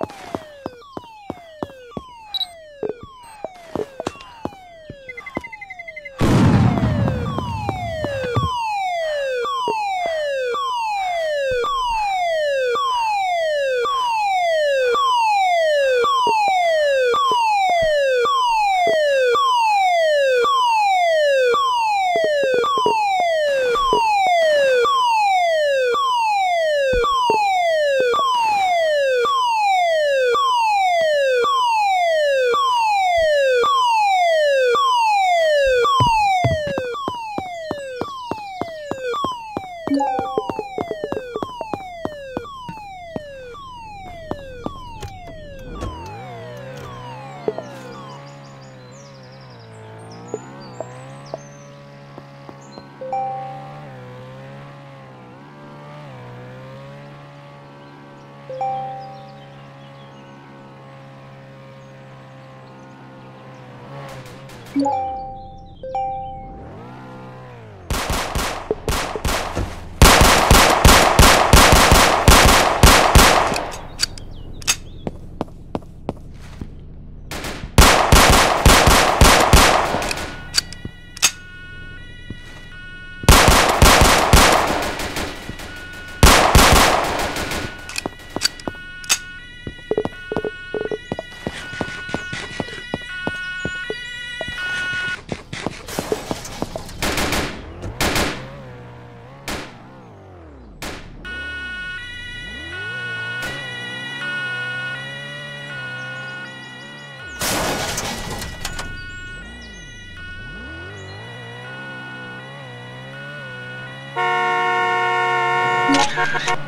Yeah. Ha ha ha!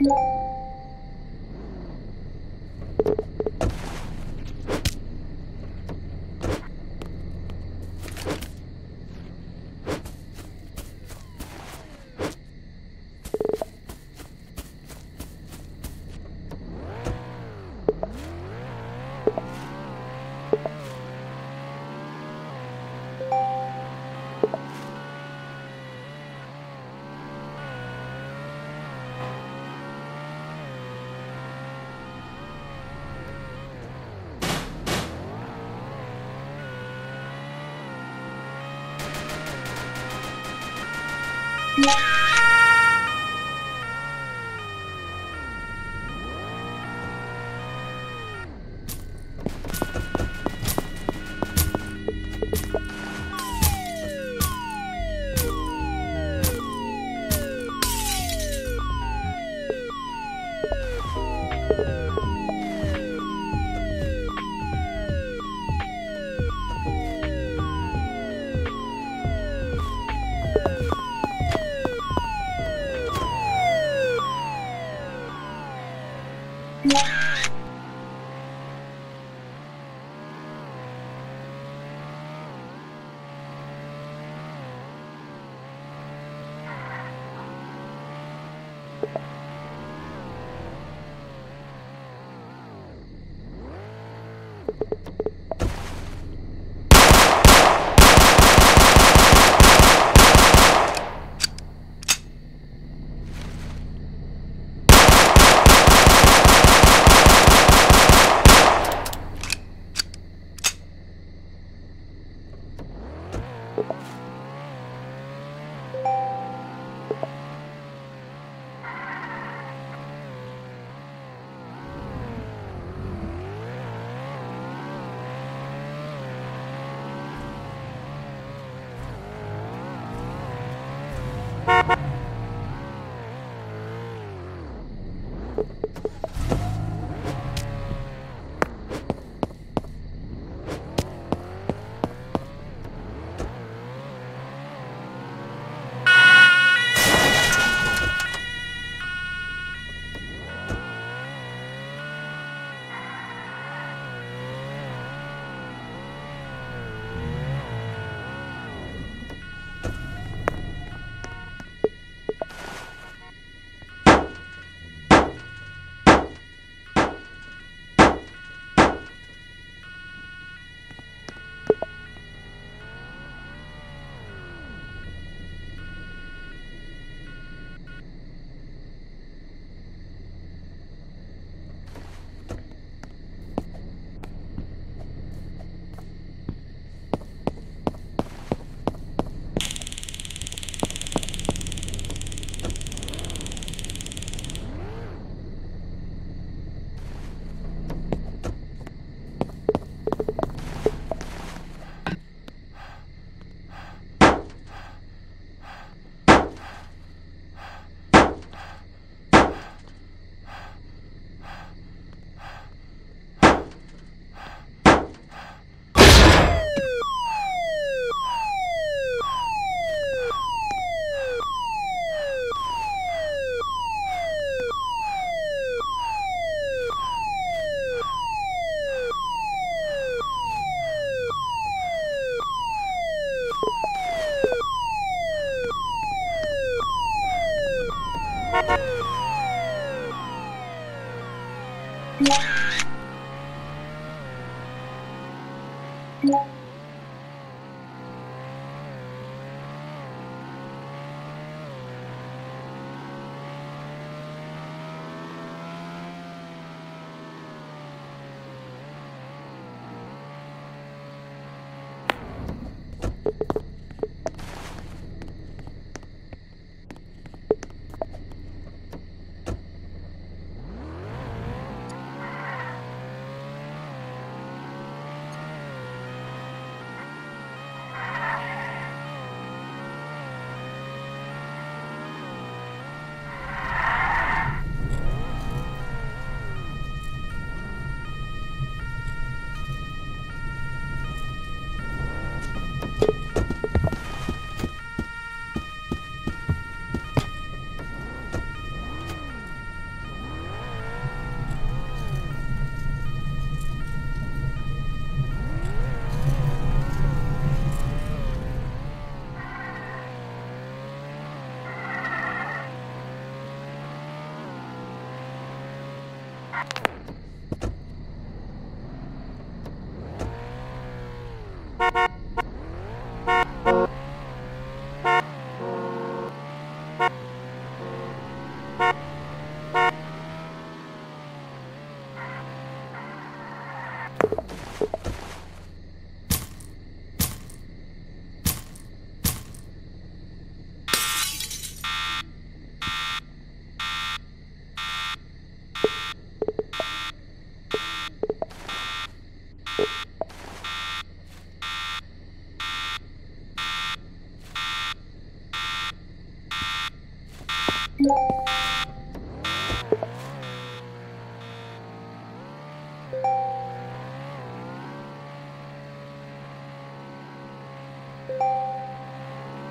Música Yeah.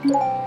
You